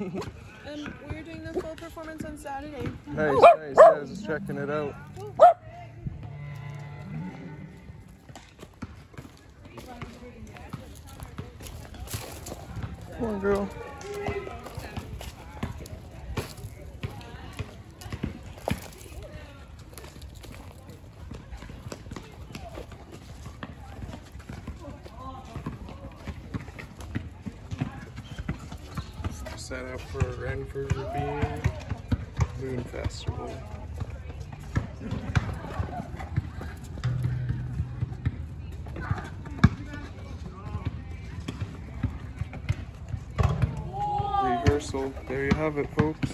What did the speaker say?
And we're doing the full performance on Saturday. Nice, nice. Yeah, I was just checking it out. Come on, girl. Set up for Renfrew Ravine Moon Festival. Rehearsal. There you have it, folks.